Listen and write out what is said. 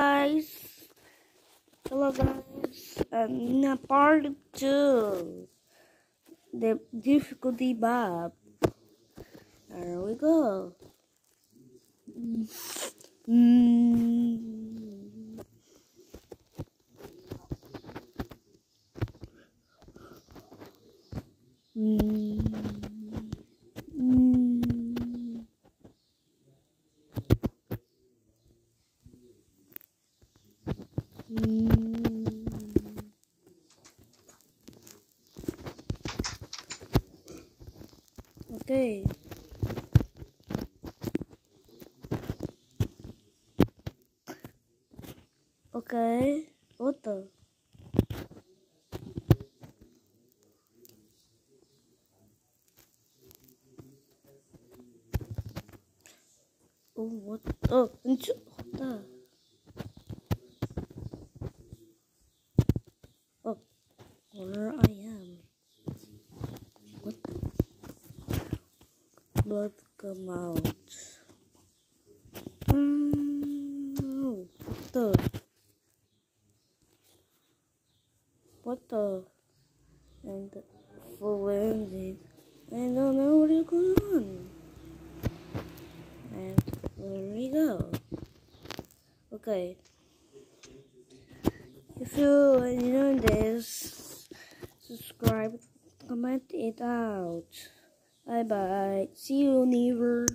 guys. Hello guys. And in part two, the difficulty Bob. There we go. Mm. Mm. Mm. Okay. Okay. What the? Oh, what? Oh, into what the? Oh, where I am. What? Blood come out. Mm, no. What the? What the? And for Wednesday, I don't know what is going on. And there we go. Okay. If you enjoy this, subscribe, comment it out. Bye bye. See you, neighbor.